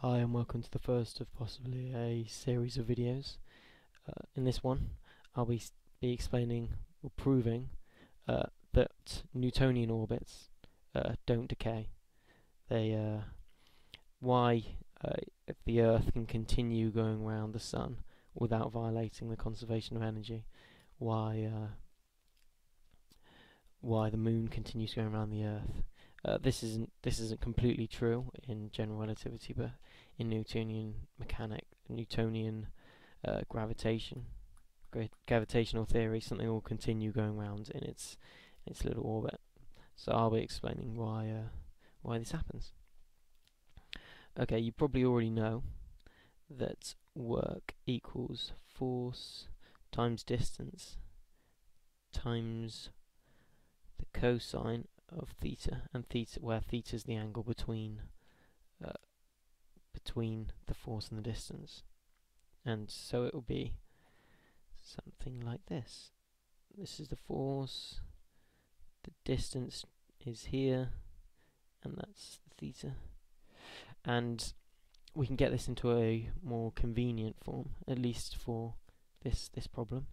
Hi and welcome to the first of possibly a series of videos. Uh, in this one I'll be, be explaining or proving uh, that Newtonian orbits uh, don't decay. They uh, why uh, the Earth can continue going around the Sun without violating the conservation of energy, why uh, why the Moon continues going around the Earth. Uh, this isn't this isn't completely true in general relativity, but in Newtonian mechanic, Newtonian uh, gravitation, gra gravitational theory, something will continue going round in its its little orbit. So I'll be explaining why uh, why this happens. Okay, you probably already know that work equals force times distance times the cosine of theta, and theta, where theta is the angle between uh, between the force and the distance. And so it will be something like this. This is the force, the distance is here, and that's theta. And we can get this into a more convenient form, at least for this this problem.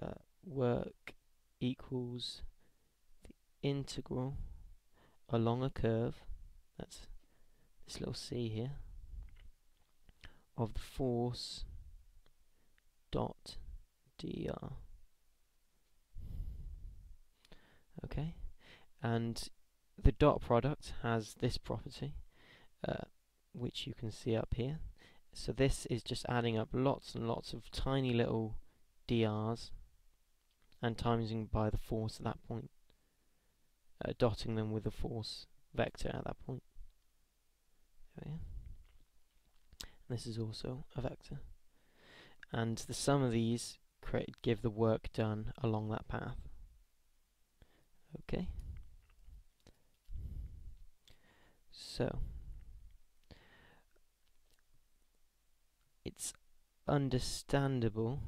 Uh, work equals integral along a curve, that's this little c here, of the force dot dr. Okay, and the dot product has this property, uh, which you can see up here. So this is just adding up lots and lots of tiny little drs and timesing by the force at that point uh, dotting them with a force vector at that point. This is also a vector. And the sum of these create, give the work done along that path. Okay. So, it's understandable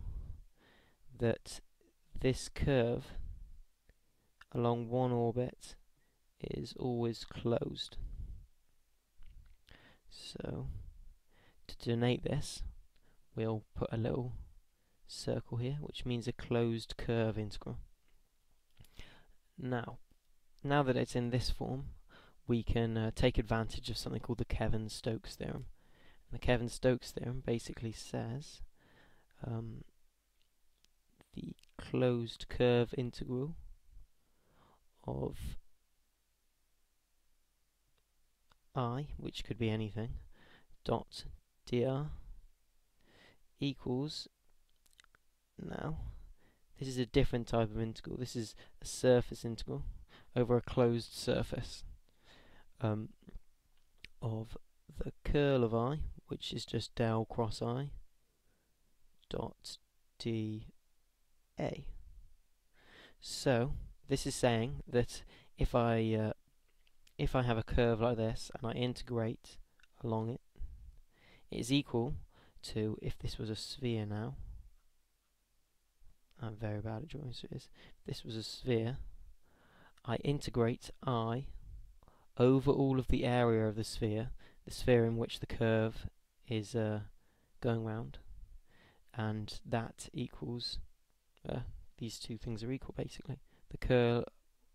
that this curve along one orbit is always closed. So, to denote this, we'll put a little circle here, which means a closed curve integral. Now, now that it's in this form, we can uh, take advantage of something called the Kelvin-Stokes theorem. And the Kelvin-Stokes theorem basically says um, the closed curve integral of i, which could be anything, dot dr equals, now, this is a different type of integral. This is a surface integral over a closed surface um, of the curl of i, which is just del cross i, dot dA. So, this is saying that if I uh, if I have a curve like this and I integrate along it, it is equal to if this was a sphere now. I'm very bad at drawing spheres. If this was a sphere, I integrate I over all of the area of the sphere, the sphere in which the curve is uh, going round, and that equals uh, these two things are equal basically the curl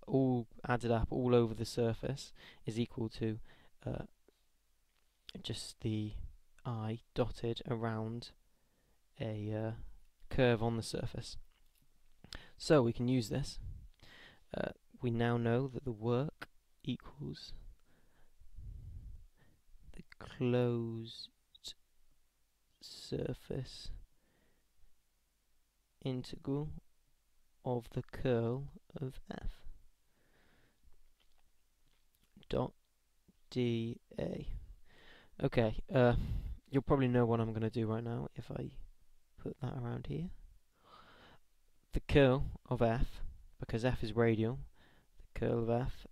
all added up all over the surface is equal to uh, just the i dotted around a uh, curve on the surface. So we can use this. Uh, we now know that the work equals the closed surface integral of the curl of f dot dA. Okay, uh, you'll probably know what I'm going to do right now if I put that around here. The curl of f, because f is radial, the curl of f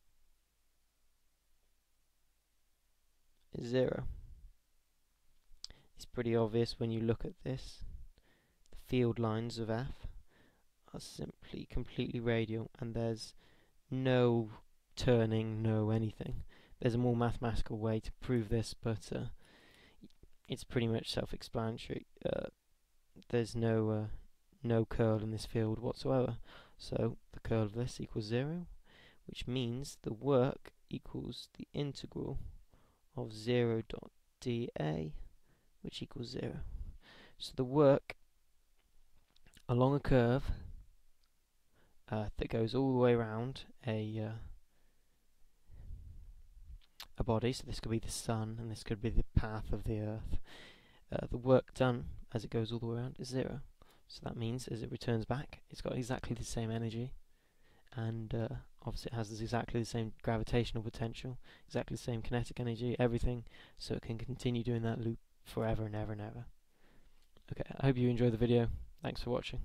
is 0. It's pretty obvious when you look at this. The field lines of f are simply completely radial and there's no turning, no anything. There's a more mathematical way to prove this, but uh, it's pretty much self-explanatory. Uh, there's no uh, no curl in this field whatsoever. So the curl of this equals zero, which means the work equals the integral of 0 dot dA, which equals 0. So the work along a curve uh, that goes all the way around a uh, a body, so this could be the sun and this could be the path of the earth, uh, the work done as it goes all the way around is zero. So that means as it returns back, it's got exactly the same energy, and uh, obviously it has exactly the same gravitational potential, exactly the same kinetic energy, everything, so it can continue doing that loop forever and ever and ever. Okay, I hope you enjoyed the video. Thanks for watching.